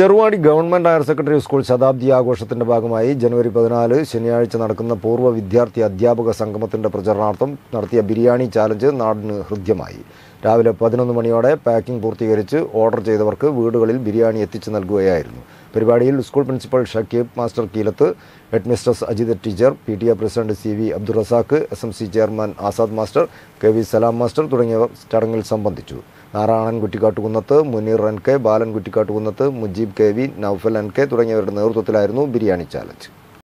Cheruvadi government higher secondary school ശതാബ്ദി ആഘോഷത്തിന്റെ ഭാഗമായി ജനുവരി പതിനാല് ശനിയാഴ്ച നടക്കുന്ന പൂർവ വിദ്യാർത്ഥി അധ്യാപക സംഗമത്തിന്റെ പ്രചരണാർത്ഥം നടത്തിയ ബിരിയാണി ചാലഞ്ച് നാടിന് ഹൃദ്യമായി. രാവിലെ പതിനൊന്ന് മണിയോടെ പാക്കിംഗ് പൂർത്തീകരിച്ച് ഓർഡർ ചെയ്തവർക്ക് വീടുകളിൽ ബിരിയാണി എത്തിച്ചു നൽകുകയായിരുന്നു. പരിപാടിയിൽ school principal Shakeeb master Keelath head mistress Ajith teacher P T A president C V Abdul Razak S M C chairman Azad master K V Salam master തുടങ്ങിയവർ ചടങ്ങിൽ സംബന്ധിച്ചു. Narayanan Kuttikkattukunnath Muneer N K Balan Kuttikkattukunnath Mujeeb K V Naufal N K തുടങ്ങിയവരുടെ നേതൃത്വത്തിലായിരുന്നു biryani challenge.